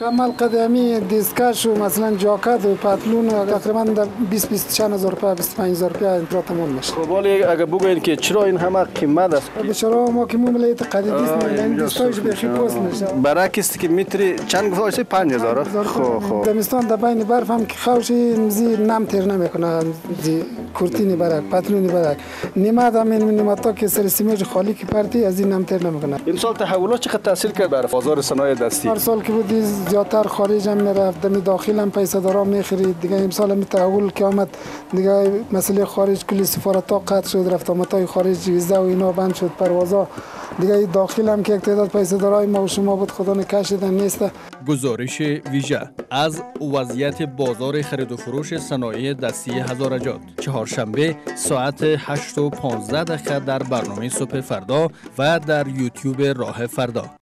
کمال قدمی دیسکش و مثلا جاکت و پتلون تقریبا در 20 20 هزار روپیه 25 هزار روپیه اینطور تمام میشه. خب ولی اگر بگوین که چرا این همه قیمت است؟ بیچاره ما که قدیدیس آه، نه این اینجا دیستایش سوق بخی میشه. برعکس که میتری چند گذاشته 5000 خب خب. دمستان در بین برف هم که خوش زی نم تیر نمی‌کنه. زی کورتینی برک پتلونی برک. نیمت هم این نیمتا که سر سیمج خالی که پرتی از این نم تیر نمی‌کنه. این سال تحولات چقدر تاثیر کرد بر بازار صنایع دستی؟ هر سال که بودی زیادتر خارج هم می‌رفت. دمی داخل هم پیسه دارا می‌خرید. دیگه امسال هم تحول که آمد دیگه مسئله خارج کلی سفارت ها قطع شد رفت آمد های خارج ویزا و اینا بند شد پروازا. دیگه داخل هم که تعداد پیسه دارای ما و شما بود خدا نکشیدن نیست. گزارش ویژه. از وضعیت بازار خرید و فروش صنایع دستی هزارجات. چهارشنبه ساعت 8 و 15 دقیقه در برنامه صبح فردا و در یوتیوب راه فردا.